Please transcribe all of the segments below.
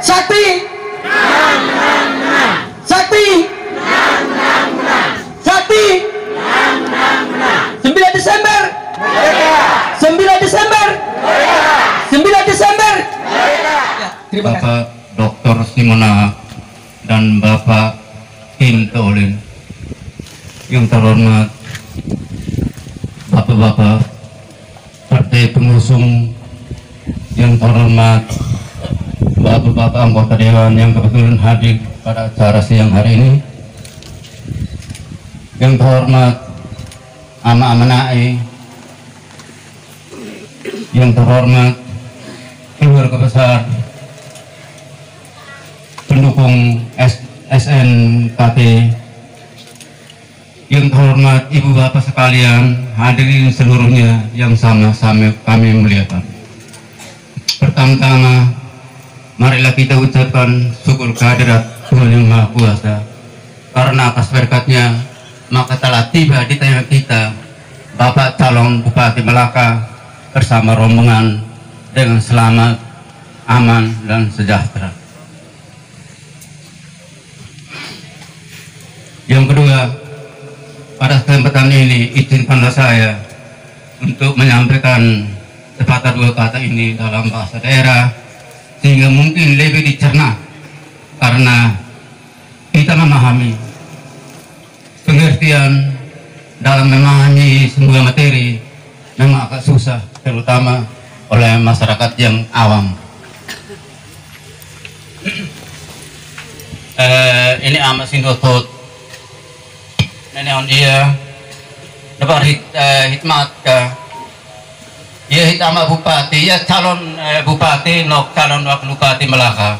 Sakti. Sakti. Sakti. 9 Desember. 9 Desember. 9 Desember. Bapak Dr. Simona dan Bapak Kim yang terhormat Bapak-Bapak Partai Pengusung yang terhormat Bapak-Bapak anggota Dewan yang kebetulan hadir pada acara siang hari ini. Yang terhormat Ama Amanai yang terhormat keluarga besar pendukung S SNKT yang terhormat ibu bapak sekalian hadirin seluruhnya yang sama-sama kami muliakan. Pertama-tama marilah kita ucapkan syukur kehadirat Tuhan yang Maha Kuasa karena atas berkatnya maka telah tiba di tengah kita Bapak calon Bupati Melaka bersama rombongan dengan selamat, aman, dan sejahtera. Yang kedua, pada kesempatan ini izinkanlah saya untuk menyampaikan sepatah dua kata ini dalam bahasa daerah sehingga mungkin lebih dicerna karena kita memahami pengertian dalam memahami sebuah materi memang agak susah terutama oleh masyarakat yang awam. eh, ini amat sindotot nenek on dia dapat hit, eh, hitmat ka ya hitama bupati. Ya calon eh, bupati nok calon wakil bupati Melaka.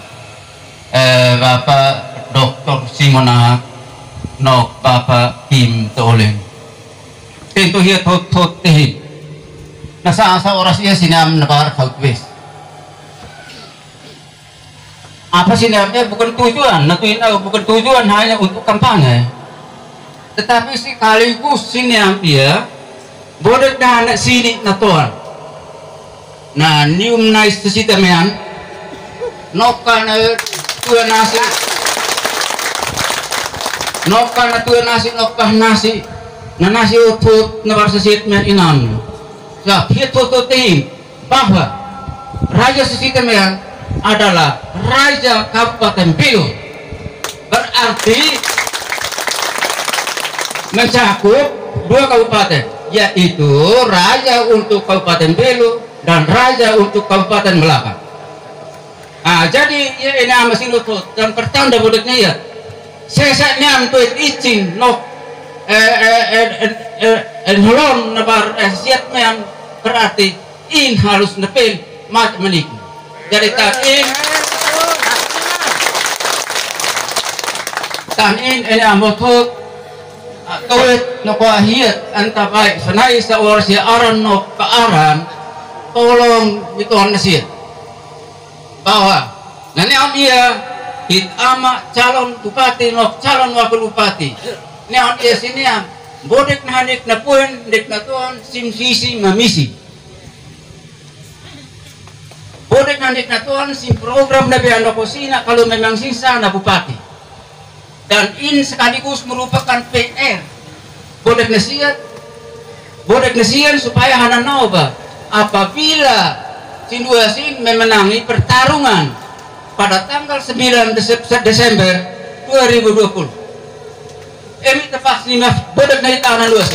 Eh, Bapak Dr. Simona nok Bapak Kim Toleng tentu hiya tot tot tihit nasa asa oras iya sinam nabar kalkwes apa sinamnya bukan tujuan. Natuin aku bukan tujuan hanya untuk kampanye. Tetapi sekaligus sinam dia na anak sini na tuan na nium na istesitamean noka na tuan nasi noka na tuan nasi noka nasi na nasi utut na barsasit men inam Nah, itu tuting bahwa Raja Sisitemean adalah Raja Kabupaten Bilu. Berarti mencakup dua kabupaten, yaitu Raja untuk Kabupaten Belu dan Raja untuk Kabupaten Melaka. Ah, jadi ya, ini masih lutut dan pertanda budaknya ya. Sesaknya untuk izin nok eh eh eh eh eh holon nabar eh siat yang berarti in harus nepil mat menik. Jadi tak in tan in ini amotut kawit no kahiyat anta baik sanai sa oras ya aran no kaaran tolong itu nasir bahwa nani am iya. Hit ama calon bupati no calon wakil bupati. Ni am iya sini am. Bodek na hanik na puen dek na tuan sim sisi mamisi bodek na hanik na tuan sim program na bihan kusina kalau memang sisa na bupati. Dan ini sekaligus merupakan PR bodek nasihat bodek nasihat supaya hana noba apabila Sinduasin memenangi pertarungan pada tanggal 9 Desember 2020 emi tepas lima bodek na tanah luas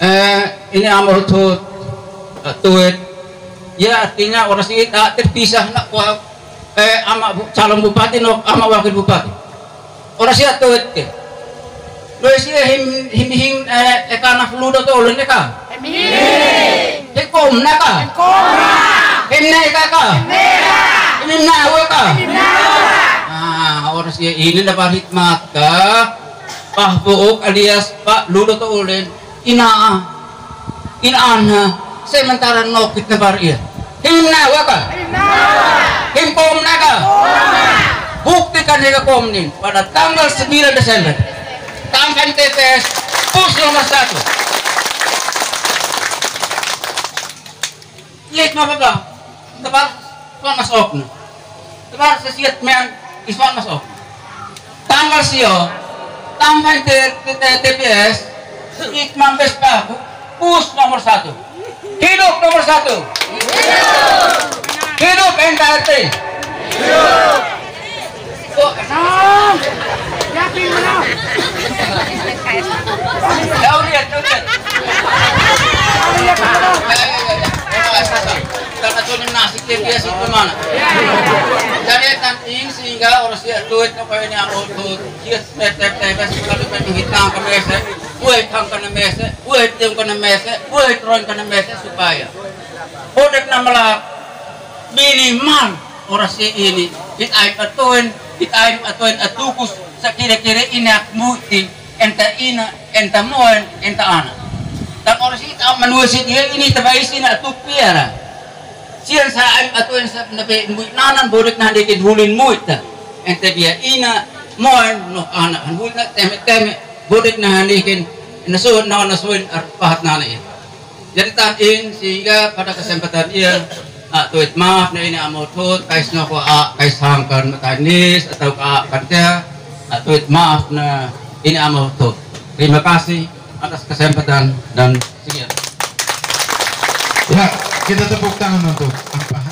eh ini amor tut tuet ya artinya orang sih tak terpisah nak eh ama bu, calon bupati no ama wakil bupati. Orang sih tuet ke lo sih him him him eh ekana fludo to ulun ka him kom na ka him na ka ka him na wa ka ah orang sih ini dapat hikmat ka? Pak Buuk alias Pak Ludo to ulun. Inaa inaana sementara nokit na bar iya himna waka him kom naga buktikan hingga kom nin. Pada tanggal 9 Desember tangkan TTS pus nomor satu Lihat mo ba ba? Tabar, tuan masok na. Tabar sa siyat mayan, iswan masok. Tanggal siyo, tambay TPS, ikman bes pa, pus nomor satu. Hidup nomor satu. Hidup NKRT. Hidup. Mana? Jadi tanting sehingga orang siap duit apa ini aku tuh dia metep tebes kalau pengen hitam ke mese, buat tang ke mese, buat tim ke mese, buat ron ke mese supaya bodek nama minimal orang si ini kita aib atuin, kita aib atuin atukus sekira-kira ini aku mutin enta ina, enta moen, enta anak. Dan orang sih tahu menulis dia ini terbaik sih nak tupiara. Sian sa ay atuin sa nabi muit nanan bodek na dikin hulin muit ta. Ente dia ina moen no anak han muit na teme teme bodek na dikin nasuun na nasuun ar pahat na na Jadi tahin sehingga pada kesempatan ia ah, tuit maaf na ini amo tut kais na ko a kais hangkan matanis atau ka kerja ah, tuit maaf na ini amo tut. Terima kasih atas kesempatan dan sekian. Ya, kita tepuk tangan untuk apa?